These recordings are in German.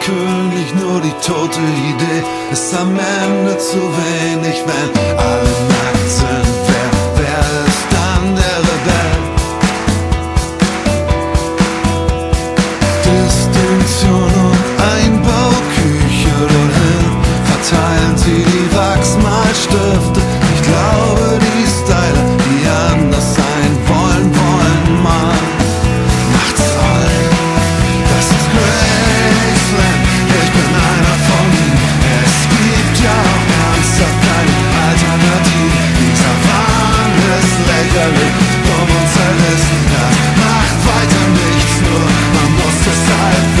König, nur die tote Idee ist am Ende zu wenig, wenn alle nackt sind. Wer, wer ist dann der Rebell? Distinktion und Einbauküche dorthin verteilen sie die Wachsmalstifte.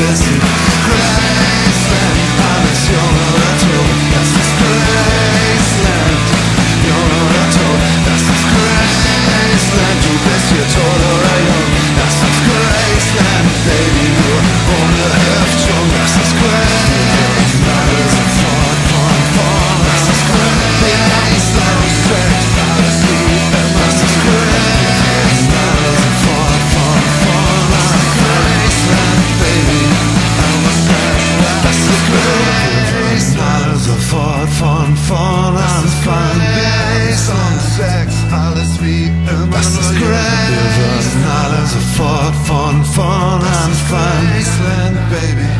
best von vorn anfangen. Bass und Sex, alles wie immer das ist great. Wir würden alle sofort von vorn anfangen. Baby.